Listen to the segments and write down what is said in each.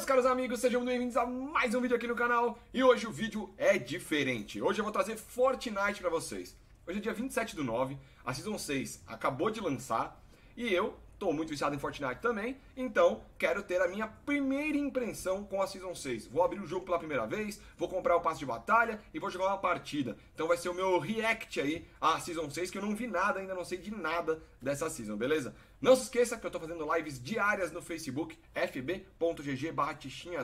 Meus caros amigos, sejam bem-vindos a mais um vídeo aqui no canal. E hoje o vídeo é diferente. Hoje eu vou trazer Fortnite pra vocês. Hoje é dia 27 do 9, a Season 6 acabou de lançar. E eu tô muito viciado em Fortnite também Então quero ter a minha primeira impressão com a Season 6 Vou abrir o jogo pela primeira vez, vou comprar o passe de batalha e vou jogar uma partida Então vai ser o meu react aí à Season 6 Que eu não vi nada, ainda não sei de nada dessa Season, beleza? Não se esqueça que eu estou fazendo lives diárias no Facebook, fb.gg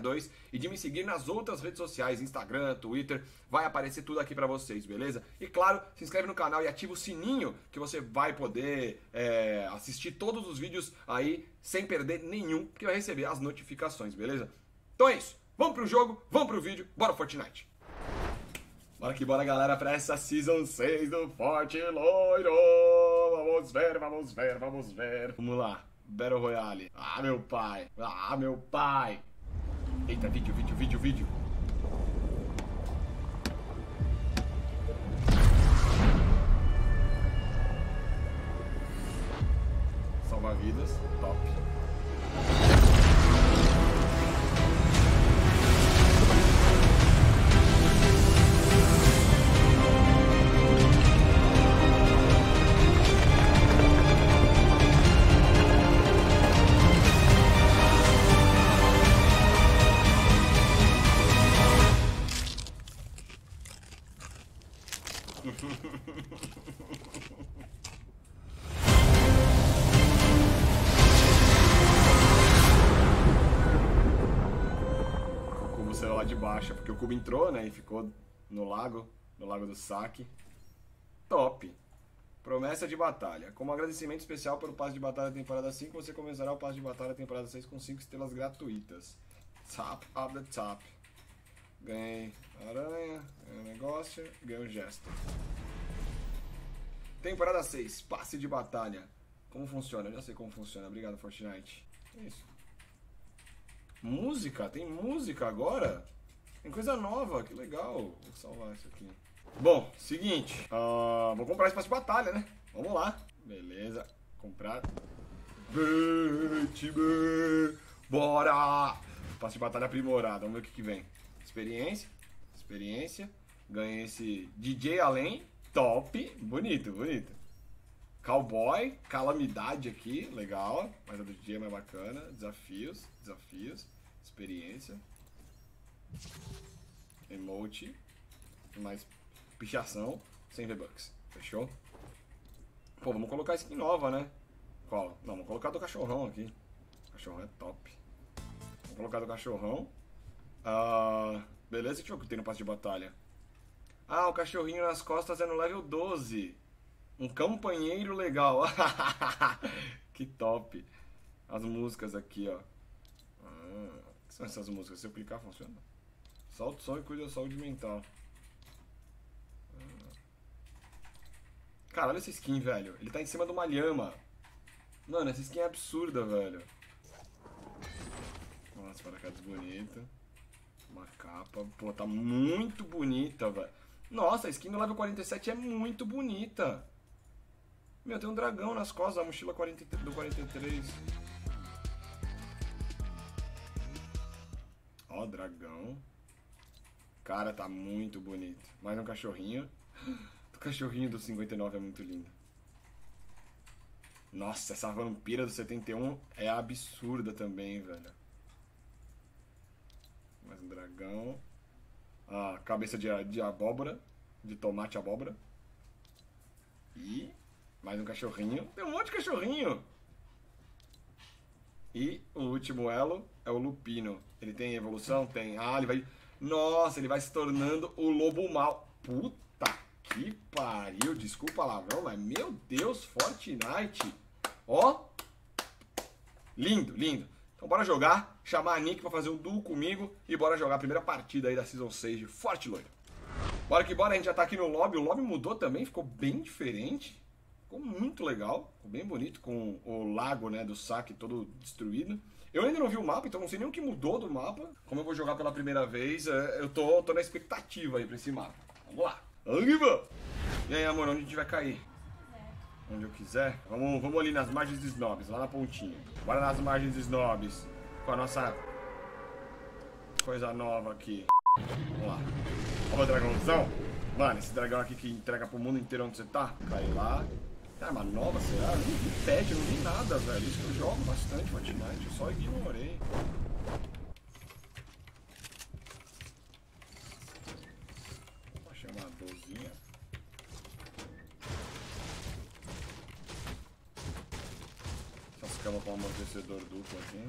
2 e de me seguir nas outras redes sociais, Instagram, Twitter, vai aparecer tudo aqui para vocês, beleza? E claro, se inscreve no canal e ativa o sininho que você vai poder é, assistir todos os vídeos aí sem perder nenhum, que vai receber as notificações, beleza? Então é isso, vamos pro jogo, vamos pro vídeo, bora Fortnite! Bora que bora galera pra essa Season 6 do Forte Loiro! Vamos ver, vamos ver, vamos ver. Vamos lá. Battle Royale. Ah, meu pai. Ah, meu pai. Eita, vídeo, vídeo, vídeo, vídeo. Vidas. Top. De baixo, porque o cubo entrou, né, e ficou no lago, no lago do saque. Top! Promessa de batalha. Como agradecimento especial pelo passe de batalha temporada 5, você começará o passe de batalha temporada 6 com 5 estrelas gratuitas. Top of the top. Ganhei aranha, ganhei um negócio, ganhei um gesto. Temporada 6, passe de batalha. Como funciona? Eu já sei como funciona. Obrigado, Fortnite. É isso. Música? Tem música agora? Tem coisa nova, que legal. Vou salvar isso aqui. Bom, seguinte. ah, vou comprar espaço de batalha, né? Vamos lá. Beleza. Comprar. Bora! Espaço de batalha aprimorado. Vamos ver o que, que vem. Experiência. Experiência. Ganhei esse DJ Além. Top. Bonito, bonito. Cowboy, calamidade aqui, legal. Mas a do dia é mais bacana. Desafios, desafios, experiência. Emote. Mais pichação, 100 V-Bucks. Fechou? Pô, vamos colocar skin nova, né? Qual? Não, vamos colocar do cachorrão aqui. Cachorrão é top. Vamos colocar do cachorrão. Ah, beleza, deixa eu ver o que tem no passe de batalha. Ah, o cachorrinho nas costas é no level 12. Um companheiro legal. que top. As músicas aqui, ó. Ah, o que são essas músicas? Se eu clicar, funciona? Solta o som e cuida da saúde mental. Cara, olha essa skin, velho. Ele tá em cima de uma lhama. Mano, essa skin é absurda, velho. Nossa, paraquedas bonita. Uma capa. Pô, tá muito bonita, velho. Nossa, a skin do level 47 é muito bonita. Meu, tem um dragão nas costas, a mochila 43, do 43. Ó, dragão. Cara, tá muito bonito. Mais um cachorrinho. O cachorrinho do 59 é muito lindo. Nossa, essa vampira do 71 é absurda também, velho. Mais um dragão. A cabeça de, de abóbora. De tomate abóbora. E mais um cachorrinho. Tem um monte de cachorrinho. E o último elo é o lupino. Ele tem evolução? Tem. Ah, ele vai. Nossa, ele vai se tornando o lobo mal. Puta que pariu. Desculpa a palavrão, mas meu Deus, Fortnite. Ó. Lindo, lindo. Então bora jogar, chamar a Nick pra fazer um duo comigo e bora jogar a primeira partida aí da Season 6 de Forte Loiro. Bora que bora, a gente já tá aqui no lobby. O lobby mudou também, ficou bem diferente. Ficou muito legal, ficou bem bonito com o lago né, do saque todo destruído. Eu ainda não vi o mapa, então não sei nem o que mudou do mapa. Como eu vou jogar pela primeira vez, é, eu tô, tô na expectativa aí pra esse mapa. Vamos lá. Vamos E aí, amor, onde a gente vai cair? Onde eu quiser. Vamos, vamos ali nas margens dos snobs, lá na pontinha. Bora nas margens dos snobs. Com a nossa coisa nova aqui. Vamos lá. Olha o dragãozão. Mano, esse dragão aqui que entrega pro mundo inteiro onde você tá. Cai lá. É uma nova, será? Não vi pet, não vi nada, velho. Isso que eu jogo bastante Fortnite, eu só ignorei. Achei uma dorzinha. Essas camas com amortecedor duplo aqui.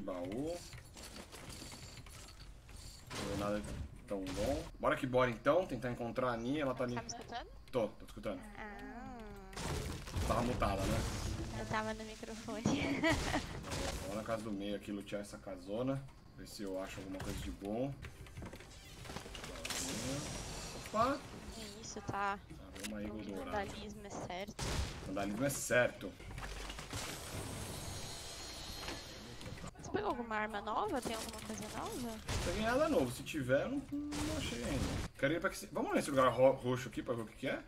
Baú. Não é nada tão bom. Bora que bora então, tentar encontrar a Aninha. Ela tá ali. Tá me escutando? Tô, tô escutando. Ah, Tava mutada, né? eu tava no microfone. Vou na casa do meio aqui lutear essa casona. Ver se eu acho alguma coisa de bom. Opa! Que isso, tá? Eagle dourada. Vandalismo é certo. Vandalismo é certo. Você pegou alguma arma nova? Tem alguma coisa nova? Não peguei nada novo. Se tiver, eu não, não achei ainda. Quero ir pra que... Vamos nesse lugar ro- roxo aqui pra ver o que, que é?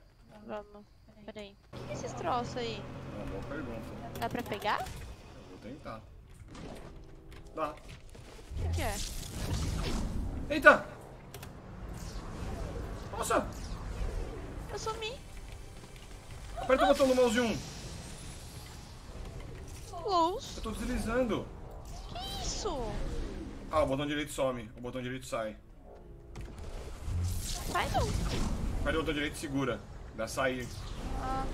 Vamos. Peraí. O que é esses troços aí? É uma boa pergunta. Dá pra pegar? Eu vou tentar. Dá. O que, que é? Eita! Nossa! Eu sumi. Aperta o botão do mouse 1. Luz. Eu tô deslizando. Isso? Ah, o botão direito some. O botão direito sai. Sai não. Mas o botão direito segura. Dá sair. Ah,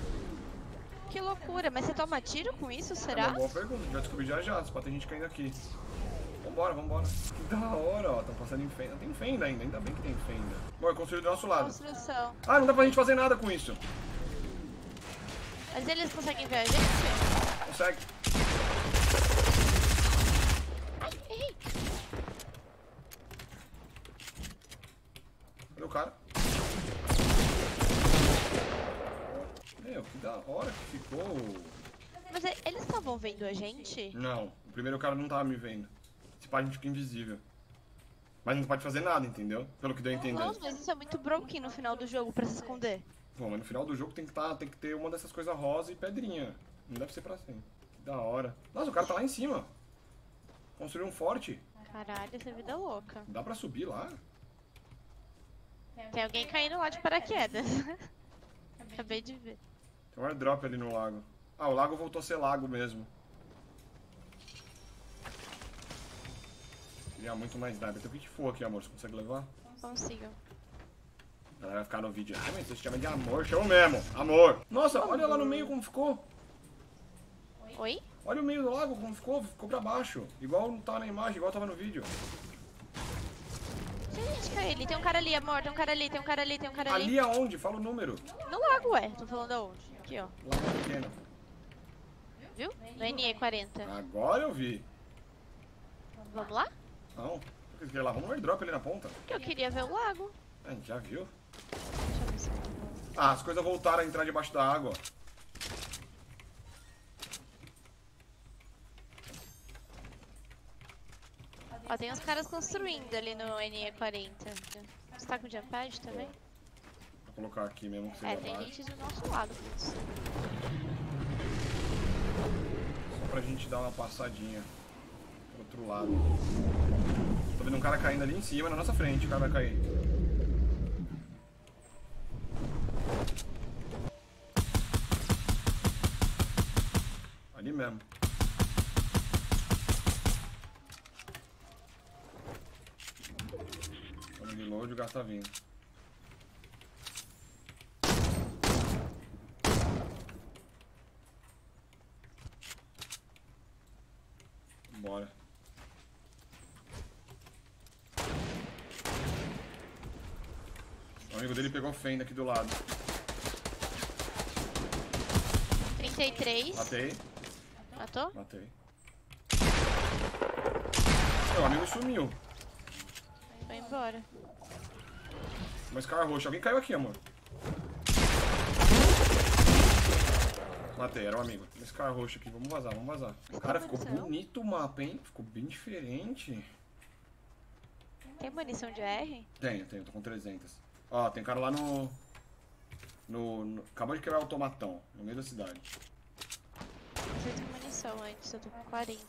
que loucura. Mas você toma tiro com isso, É será? uma boa pergunta. Vai descobrir já já. Só tem gente caindo aqui. Vambora, vambora. Que da hora, ó. Tão passando em fenda. Tem fenda ainda. Ainda bem que tem fenda. Bom, é construído do nosso lado. Construção. Ah, não dá pra gente fazer nada com isso. Mas eles conseguem ver a gente? Consegue. Ai, errei. Cadê o cara? Meu, que da hora que ficou. Mas e- eles estavam vendo a gente? Não, o primeiro cara não tava me vendo. Esse pá a gente fica invisível. Mas não pode fazer nada, entendeu? Pelo que deu a entender. Nossa, mas isso é muito broken no final do jogo pra se esconder. Pô, mas no final do jogo tem que, tá, tem que ter uma dessas coisas rosa e pedrinha. Não deve ser pra sempre. Que da hora. Nossa, o cara tá lá em cima. Construiu um forte. Caralho, essa vida é louca. Dá pra subir lá? Tem alguém caindo lá de paraquedas. Acabei de ver. Tem um airdrop ali no lago. Ah, o lago voltou a ser lago mesmo. Queria muito mais sniper. Tem o que for aqui, amor. Você consegue levar? Consigo. A galera vai ficar no vídeo. Ah, mas você chama de amor. Chama mesmo. Amor. Nossa, olha lá no meio como ficou. Oi? Olha o meio do lago como ficou. Ficou pra baixo. Igual não tá na imagem, igual tava no vídeo. Ali, tem um cara ali, amor, tem um cara ali, tem um cara ali, tem um cara ali. Ali aonde? Fala o número. No lago, ué. Tô falando aonde? Aqui, ó. Lago pequeno. Viu? No NE40. Agora eu vi. Vamos lá? Não. Por que você quer lá? Vamos no airdrop ali na ponta. Porque eu queria ver o lago. A gente já viu. Ah, as coisas voltaram a entrar debaixo da água. Ó, tem uns caras construindo ali no NE40. Você tá com jump pad também? Vou colocar aqui mesmo que seja É, tem baixo. gente do nosso lado, putz. Só pra gente dar uma passadinha pro outro lado. Tô vendo um cara caindo ali em cima, na nossa frente. O cara vai cair. Ali mesmo. Reload, o gás tá vindo. Bora. O amigo dele pegou fenda aqui do lado. 33. Matei, Matou? matei. Meu amigo sumiu. Foi embora. Uma Scar roxa. Alguém caiu aqui, amor. Matei, era um amigo. Uma Scar roxa aqui. Vamos vazar, vamos vazar. Cara, ficou bonito o mapa, hein? Ficou bem diferente. Tem munição de R? Tenho, tenho, tô com 300. Ó, tem cara lá no... No, no, acabou de quebrar o automatão, no meio da cidade. Eu tenho munição antes, eu tô com 40.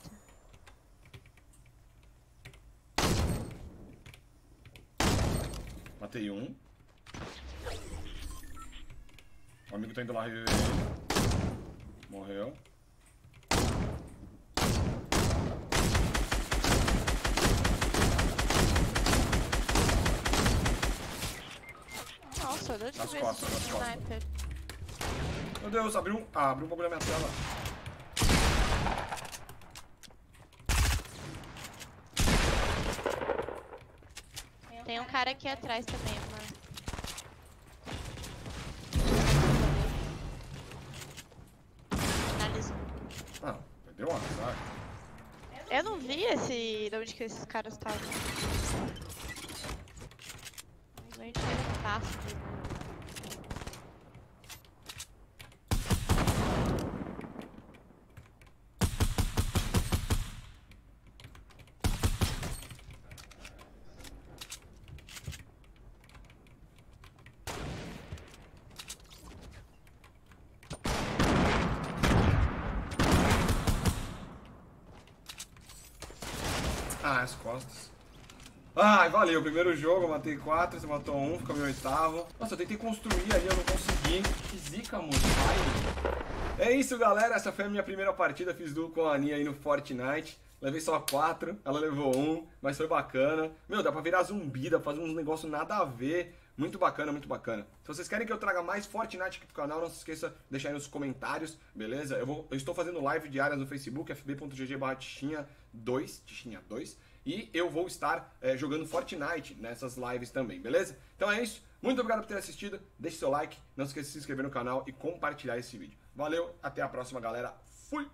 Matei um. O amigo tá indo lá reviver. Morreu. Nossa, de onde Nas veio costas, nas costas. Meu Deus, abriu um. Ah, abriu um bagulho na minha tela. Tem um cara aqui atrás também, mano. Finalizou. Ah, deu um azar. Eu não vi esse. de onde que esses caras estavam. Simplesmente um passo Ah, as costas. Ai, valeu. Primeiro jogo, matei quatro, você matou um, ficou meu oitavo. Nossa, eu tentei construir ali, eu não consegui. Que zica, mano. É isso, galera. Essa foi a minha primeira partida. Fiz duo com a Aninha aí no Fortnite. Levei só quatro, ela levou um, mas foi bacana. Meu, dá pra virar zumbi, dá pra fazer uns negócios nada a ver. Muito bacana, muito bacana. Se vocês querem que eu traga mais Fortnite aqui pro canal, não se esqueça de deixar aí nos comentários, beleza? Eu, vou, eu estou fazendo live diárias no Facebook, fb.gg 2, tichinha 2. E eu vou estar é, jogando Fortnite nessas lives também, beleza? Então é isso. Muito obrigado por ter assistido. Deixe seu like, não se esqueça de se inscrever no canal e compartilhar esse vídeo. Valeu, até a próxima, galera. Fui!